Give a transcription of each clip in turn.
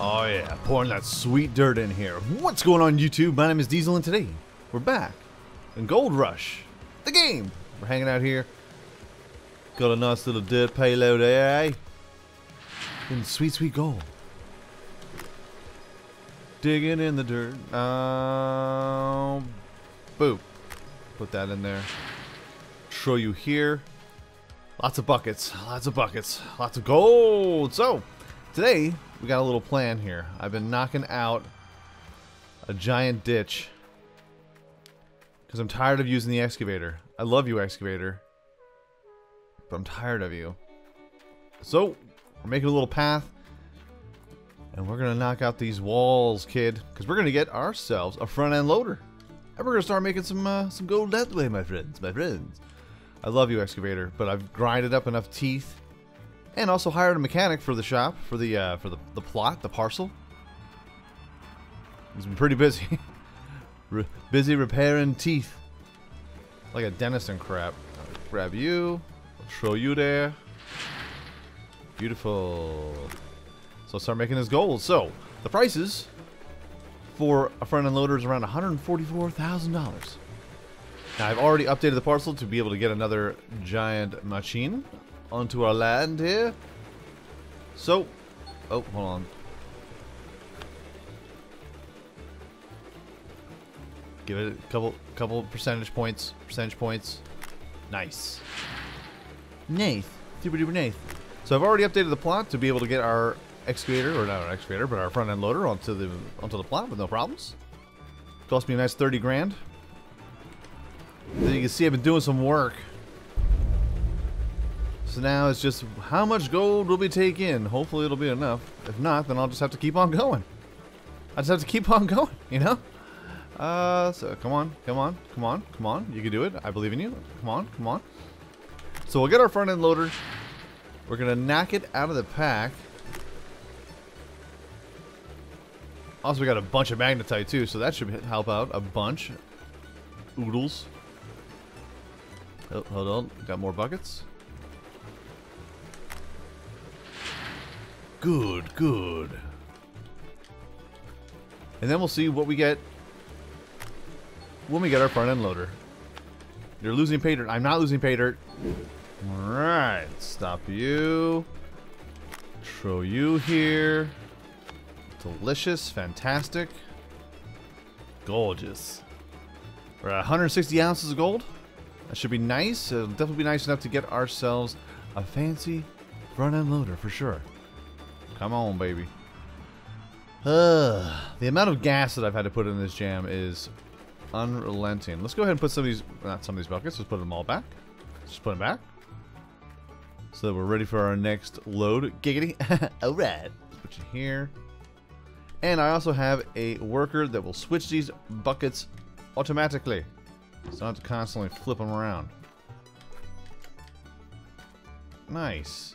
Oh yeah, pouring that sweet dirt in here. What's going on YouTube? My name is Diesel and today we're back in Gold Rush, the game. We're hanging out here. Got a nice little dirt payload eh? In sweet, sweet gold. Digging in the dirt. Um, boop. Put that in there. Show you here. Lots of buckets. Lots of buckets. Lots of gold. So, today we got a little plan here. I've been knocking out a giant ditch because I'm tired of using the excavator. I love you, excavator, but I'm tired of you. So, we're making a little path, and we're going to knock out these walls, kid, because we're going to get ourselves a front-end loader. And we're going to start making some uh, some gold that way, my friends, my friends. I love you, excavator, but I've grinded up enough teeth and also hired a mechanic for the shop for the uh, for the, the plot the parcel. He's been pretty busy. Re busy repairing teeth. Like a dentist and crap. I'll grab you. I'll show you there. Beautiful. So start making this gold. So the prices for a front end loader is around $144,000 now I've already updated the parcel to be able to get another giant machine onto our land here. So, oh, hold on. Give it a couple, couple percentage points. Percentage points. Nice. Nath, Super duper Nath. So I've already updated the plot to be able to get our excavator, or not our excavator, but our front end loader onto the onto the plot with no problems. Cost me a nice 30 grand. Then you can see I've been doing some work so now it's just how much gold will we take in? Hopefully it'll be enough. If not, then I'll just have to keep on going. I just have to keep on going, you know? Uh, so come on, come on, come on, come on. You can do it. I believe in you. Come on, come on. So we'll get our front end loader. We're going to knock it out of the pack. Also, we got a bunch of magnetite too, so that should help out a bunch. Oodles. Oh, hold on. Got more buckets. Good, good. And then we'll see what we get when we get our front end loader. You're losing pay dirt. I'm not losing pay dirt. Alright, stop you. Throw you here. Delicious, fantastic. Gorgeous. We're at 160 ounces of gold. That should be nice. It'll definitely be nice enough to get ourselves a fancy front end loader for sure. Come on, baby. Uh, the amount of gas that I've had to put in this jam is unrelenting. Let's go ahead and put some of these, not some of these buckets, let's put them all back. Let's Just put them back. So that we're ready for our next load. Giggity. Alright. Let's put you here. And I also have a worker that will switch these buckets automatically. So I don't have to constantly flip them around. Nice.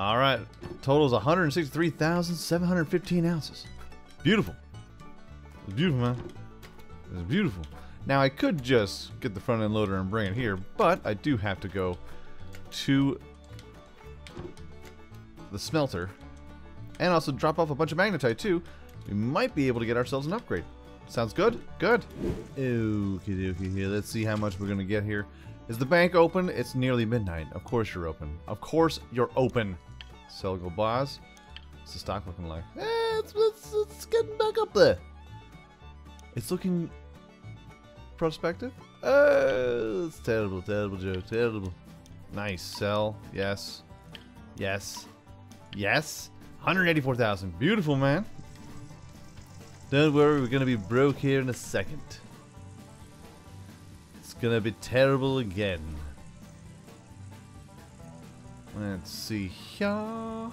All right, total is 163,715 ounces. Beautiful. It's beautiful, man. It's beautiful. Now, I could just get the front end loader and bring it here, but I do have to go to the smelter and also drop off a bunch of magnetite, too. We might be able to get ourselves an upgrade. Sounds good? Good. Okay, dokie. Here, let's see how much we're going to get here. Is the bank open? It's nearly midnight. Of course you're open. Of course you're open. Selgo bars. What's the stock looking like? Eh, it's, it's, it's getting back up there. It's looking prospective. Uh, it's terrible, terrible joke, terrible. Nice, sell, yes, yes, yes. 184,000, beautiful man. Don't worry, we're gonna be broke here in a second. It's gonna be terrible again. Let's see here.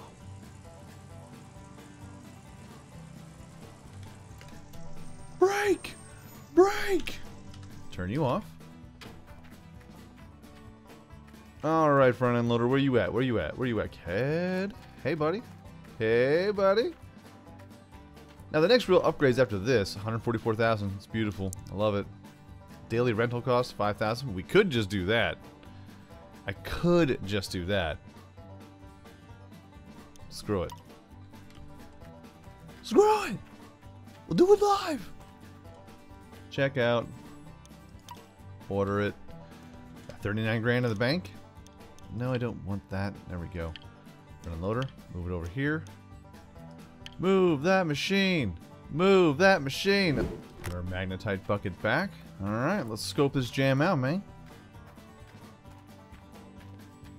Break! Break! Turn you off. Alright, front end loader, where you at? Where you at? Where you at, kid? Hey, buddy. Hey, buddy. Now, the next real upgrades after this, 144,000. It's beautiful. I love it. Daily rental cost, 5,000. We could just do that. I could just do that. Screw it. Screw it. We'll do it live. Check out. Order it. 39 grand in the bank. No, I don't want that. There we go. Run a loader. Move it over here. Move that machine. Move that machine. Put our magnetite bucket back. Alright, let's scope this jam out, man.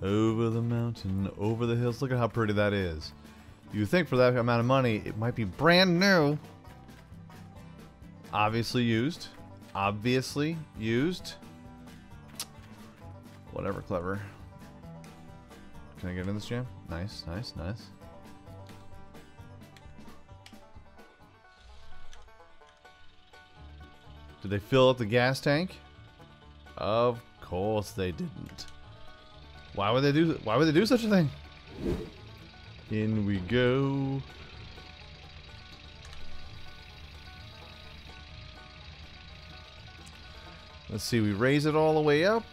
Over the mountain, over the hills. Look at how pretty that is. You think for that amount of money, it might be brand new. Obviously used. Obviously used. Whatever, clever. Can I get in this jam? Nice, nice, nice. Did they fill up the gas tank? Of course they didn't. Why would they do why would they do such a thing? In we go. Let's see, we raise it all the way up.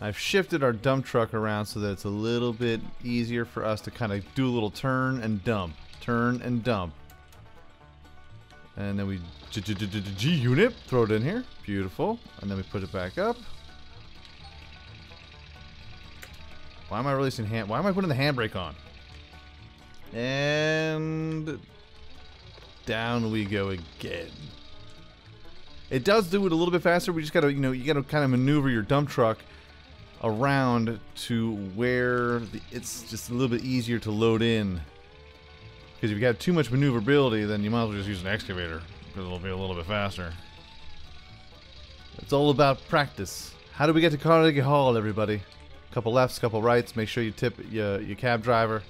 I've shifted our dump truck around so that it's a little bit easier for us to kind of do a little turn and dump. Turn and dump. And then we G-unit, throw it in here. Beautiful. And then we put it back up. Why am I releasing hand? Why am I putting the handbrake on? And down we go again. It does do it a little bit faster. We just gotta, you know, you gotta kind of maneuver your dump truck around to where the, it's just a little bit easier to load in. Because if you got too much maneuverability, then you might as well just use an excavator because it'll be a little bit faster. It's all about practice. How do we get to Carnegie Hall, everybody? Couple lefts, couple rights. Make sure you tip your, your cab driver,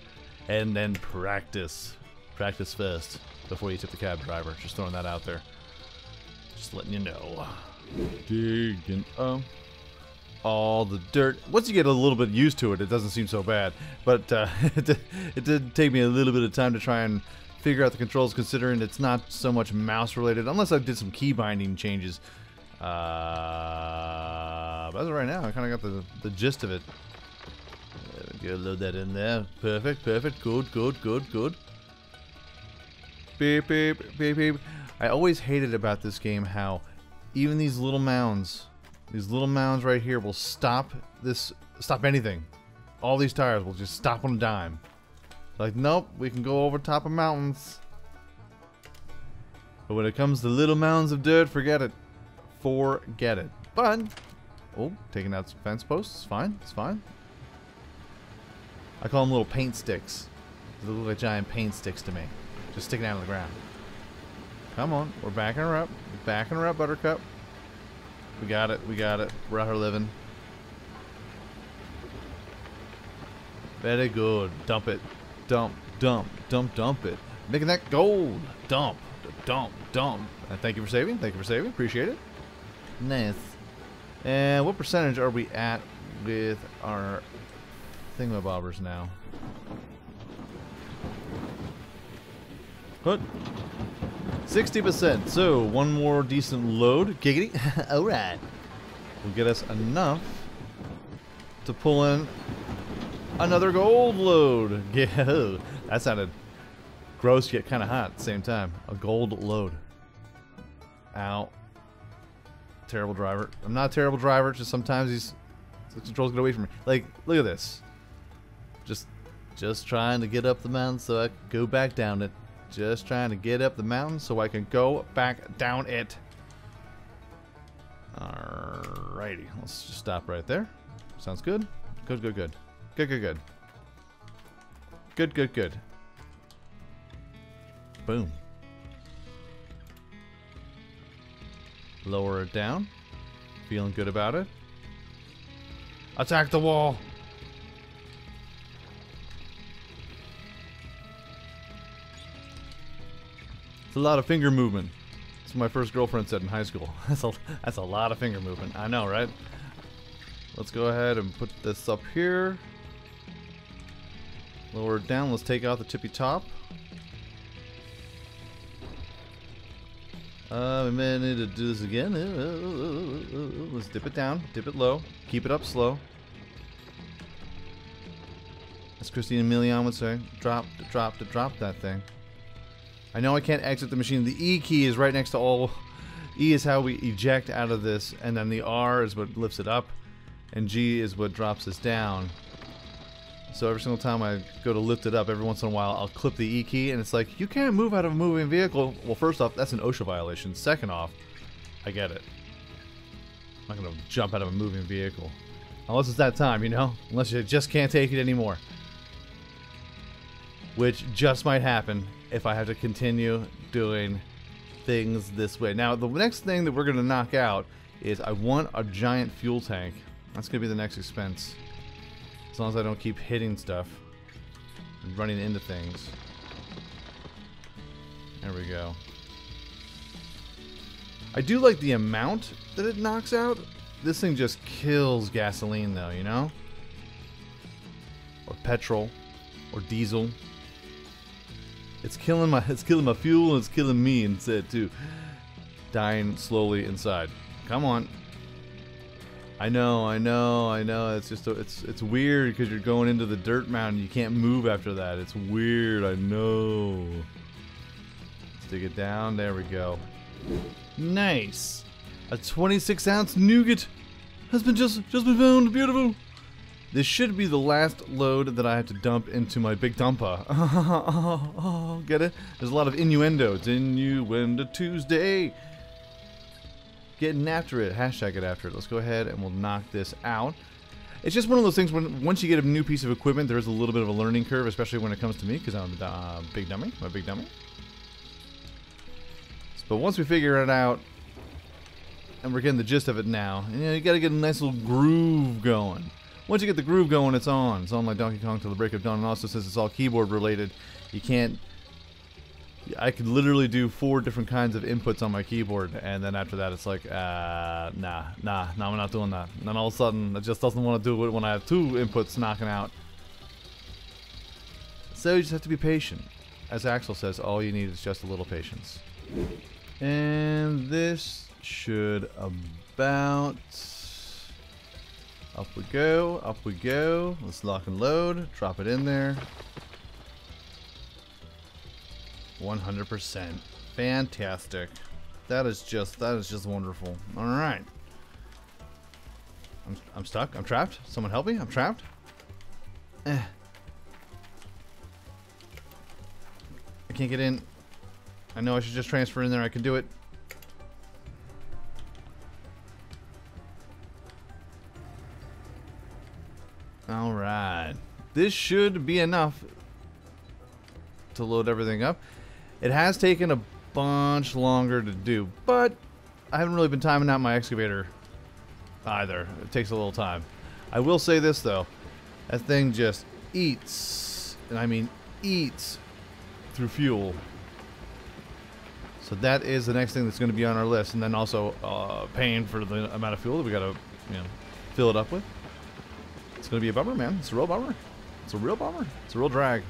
and then practice. Practice first before you tip the cab driver. Just throwing that out there. Just letting you know. Digging up all the dirt. Once you get a little bit used to it, it doesn't seem so bad. But uh, it, did, it did take me a little bit of time to try and figure out the controls, considering it's not so much mouse related, unless I did some key binding changes. Uh, as of right now, I kind of got the, the gist of it. Go load that in there. Perfect, perfect. Good, good, good, good. Beep, beep, beep, beep. I always hated about this game how even these little mounds, these little mounds right here will stop this, stop anything. All these tires will just stop on a dime. Like, nope, we can go over top of mountains. But when it comes to little mounds of dirt, forget it. Forget it. But, oh, taking out some fence posts, it's fine, it's fine. I call them little paint sticks. They look like giant paint sticks to me. Just sticking out of the ground. Come on, we're backing her up. Backing her up, Buttercup. We got it, we got it. We're out here living. Very good. Dump it. Dump, dump, dump, dump it. Making that gold. Dump, dump, dump. Thank you for saving. Thank you for saving. Appreciate it. Nice. And what percentage are we at with our thingamabobbers now? What? 60%. So, one more decent load. Giggity. Alright. Will get us enough to pull in another gold load. Yeah, that sounded gross yet kind of hot at the same time. A gold load. Ow. Terrible driver. I'm not a terrible driver, just sometimes these the controls get away from me. Like, look at this. Just just trying to get up the mountain so I can go back down it. Just trying to get up the mountain so I can go back down it. Alrighty, let's just stop right there. Sounds good. Good, good, good. Good, good, good. Good, good, good. Boom. Lower it down. Feeling good about it. Attack the wall! It's a lot of finger movement. That's what my first girlfriend said in high school. That's a, that's a lot of finger movement. I know, right? Let's go ahead and put this up here. Lower it down. Let's take out the tippy top. Uh, we may need to do this again. Uh, uh, uh, let's dip it down. Dip it low. Keep it up slow. As Christina Milian would say, drop, drop, to drop that thing. I know I can't exit the machine. The E key is right next to all. E is how we eject out of this, and then the R is what lifts it up, and G is what drops us down. So every single time I go to lift it up, every once in a while, I'll clip the E key, and it's like, you can't move out of a moving vehicle. Well, first off, that's an OSHA violation. Second off, I get it. I'm not going to jump out of a moving vehicle. Unless it's that time, you know? Unless you just can't take it anymore. Which just might happen if I have to continue doing things this way. Now, the next thing that we're going to knock out is I want a giant fuel tank. That's going to be the next expense. Long as I don't keep hitting stuff and running into things. There we go. I do like the amount that it knocks out. This thing just kills gasoline though, you know? Or petrol. Or diesel. It's killing my it's killing my fuel and it's killing me instead too. Dying slowly inside. Come on. I know, I know, I know. It's just a, it's it's weird because you're going into the dirt mountain. You can't move after that. It's weird. I know. Stick it down. There we go. Nice. A 26 ounce nougat has been just just been found. Beautiful. This should be the last load that I have to dump into my big dumper. Oh, get it? There's a lot of innuendo. It's innuendo Tuesday. Getting after it. Hashtag it after it. Let's go ahead and we'll knock this out. It's just one of those things when once you get a new piece of equipment, there's a little bit of a learning curve, especially when it comes to me, because I'm a uh, big dummy. I'm a big dummy. But once we figure it out, and we're getting the gist of it now, you know, you got to get a nice little groove going. Once you get the groove going, it's on. It's on like Donkey Kong till the break of dawn. And also since it's all keyboard related. You can't. I could literally do four different kinds of inputs on my keyboard, and then after that, it's like, uh, nah, nah, nah, I'm not doing that. And then all of a sudden, it just doesn't want to do it when I have two inputs knocking out. So you just have to be patient. As Axl says, all you need is just a little patience. And this should about up we go, up we go. Let's lock and load. Drop it in there. 100%. Fantastic. That is just, that is just wonderful. Alright. I'm, I'm stuck. I'm trapped. Someone help me. I'm trapped. Eh. I can't get in. I know I should just transfer in there. I can do it. Alright. This should be enough to load everything up. It has taken a bunch longer to do, but I haven't really been timing out my excavator either. It takes a little time. I will say this though. That thing just eats, and I mean eats, through fuel. So that is the next thing that's going to be on our list, and then also uh, paying for the amount of fuel that we got to, you know, fill it up with. It's gonna be a bummer, man. It's a real bummer. It's a real bummer. It's a real drag.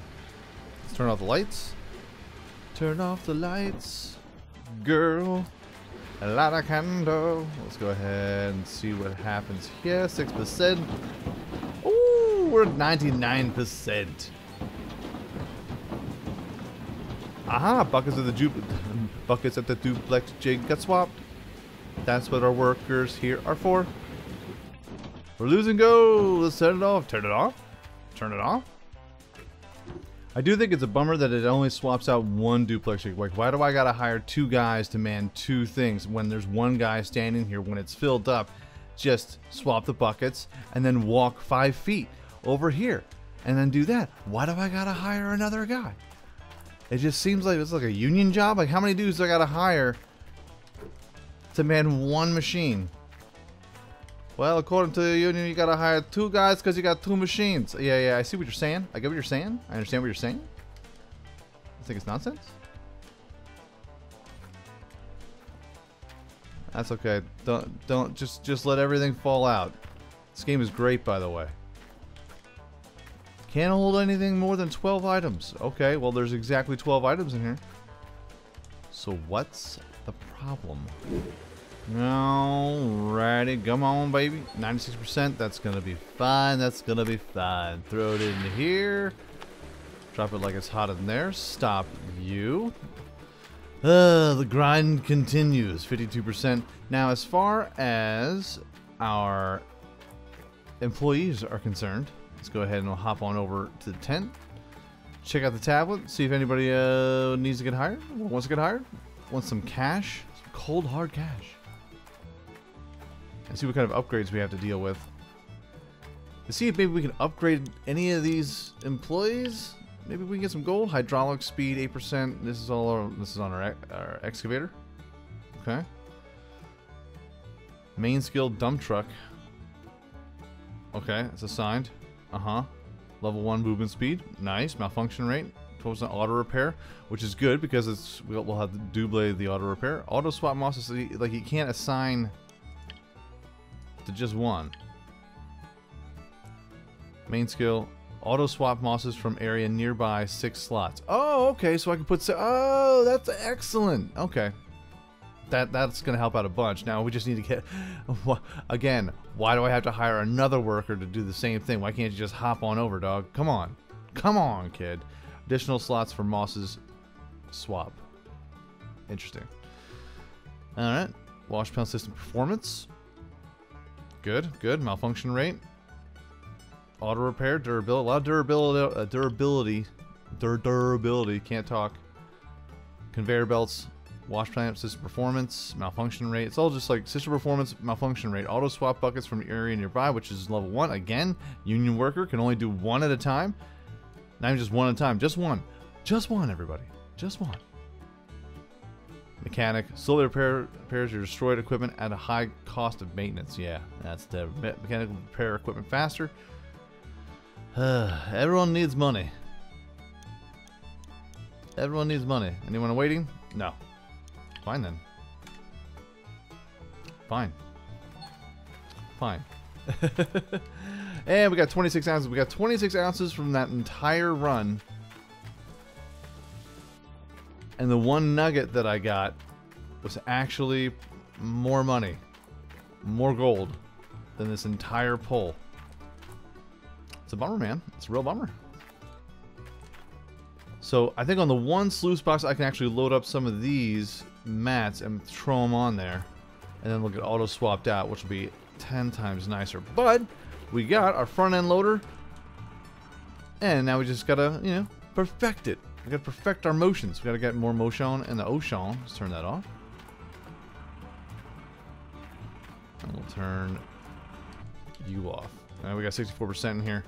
Let's turn off the lights. Turn off the lights, girl. A lot of candle. Let's go ahead and see what happens here. Six percent. Ooh, we're at ninety-nine percent. Aha! Buckets of the ju buckets at the duplex jig got swapped. That's what our workers here are for. We're losing go. Let's turn it off. Turn it off. Turn it off. I do think it's a bummer that it only swaps out one duplex. Like, why do I gotta hire two guys to man two things when there's one guy standing here when it's filled up? Just swap the buckets and then walk five feet over here and then do that. Why do I gotta hire another guy? It just seems like it's like a union job. Like, how many dudes do I gotta hire to man one machine? Well, according to the union, you gotta hire two guys because you got two machines. Yeah, yeah, I see what you're saying. I get what you're saying. I understand what you're saying. I think it's nonsense. That's okay. Don't, don't, just, just let everything fall out. This game is great, by the way. Can't hold anything more than 12 items. Okay, well, there's exactly 12 items in here. So what's the problem? Alrighty, come on, baby. 96%, that's gonna be fine. That's gonna be fine. Throw it in here. Drop it like it's hot in there. Stop you. Uh, the grind continues. 52%. Now, as far as our employees are concerned, let's go ahead and we'll hop on over to the tent. Check out the tablet. See if anybody uh, needs to get hired. Wants to get hired. Wants some cash. Some cold, hard cash and see what kind of upgrades we have to deal with. To see if maybe we can upgrade any of these employees. Maybe we can get some gold. Hydraulic speed, 8%. This is all our, this is on our, our excavator. Okay. Main skill dump truck. Okay, it's assigned. Uh-huh. Level 1 movement speed. Nice. Malfunction rate. 12% auto repair, which is good because it's we'll, have to double the auto repair. Auto swap mosses, like you can't assign to just one. Main skill, auto swap mosses from area nearby six slots. Oh, okay, so I can put, oh, that's excellent. Okay. That, that's going to help out a bunch. Now, we just need to get, again, why do I have to hire another worker to do the same thing? Why can't you just hop on over, dog? Come on. Come on, kid. Additional slots for mosses swap. Interesting. Alright. Wash panel system performance. Good, good. Malfunction rate. Auto repair, durability. A lot of durability. Uh, durability. Dur durability. Can't talk. Conveyor belts. Wash plant system performance. Malfunction rate. It's all just like system performance, malfunction rate. Auto swap buckets from area nearby, which is level 1. Again, union worker can only do one at a time. Not even just one at a time. Just one. Just one, everybody. Just one. Mechanic. Slowly repair, repairs your destroyed equipment at a high cost of maintenance. Yeah, that's the me mechanical repair equipment faster. everyone needs money. Everyone needs money. Anyone waiting? No. Fine then. Fine. Fine. and we got 26 ounces. We got 26 ounces from that entire run and the one nugget that I got was actually more money, more gold than this entire pull. It's a bummer, man. It's a real bummer. So I think on the one sluice box, I can actually load up some of these mats and throw them on there. And then we'll get auto swapped out, which will be 10 times nicer. But we got our front end loader. And now we just gotta, you know, perfect it. We gotta perfect our motions. We gotta get more motion in the ocean. Let's turn that off. And we'll turn you off. Now we got 64% in here.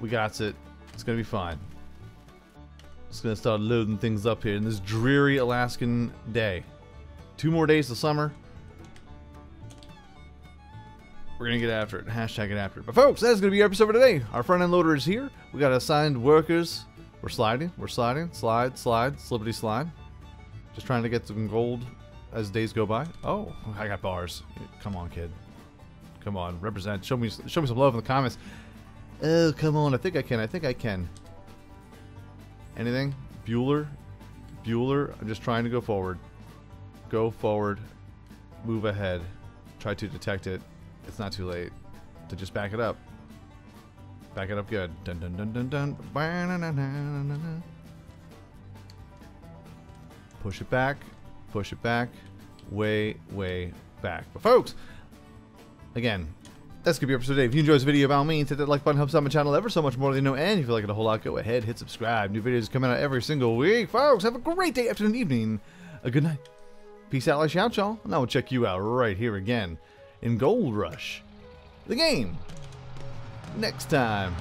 We got it. It's gonna be fine. Just gonna start loading things up here in this dreary Alaskan day. Two more days of summer. We're gonna get after it. Hashtag it after. But folks, that's gonna be our episode for today. Our front end loader is here. We got assigned workers. We're sliding. We're sliding. Slide, slide, slippity slide. Just trying to get some gold as days go by. Oh, I got bars. Come on, kid. Come on, represent. Show me, show me some love in the comments. Oh, come on. I think I can. I think I can. Anything? Bueller? Bueller? I'm just trying to go forward. Go forward. Move ahead. Try to detect it. It's not too late to just back it up. Back it up good. Dun dun dun dun dun. Push it back. Push it back. Way, way back. But folks, again, that's gonna be episode today. If you enjoyed this video, by all means, hit that like button, helps out my channel ever so much more than you know. And if you like it a whole lot, go ahead, hit subscribe. New videos coming out every single week. Folks, have a great day, afternoon, evening. A good night. Peace out, like shout, y'all. And I will check you out right here again in Gold Rush the game next time.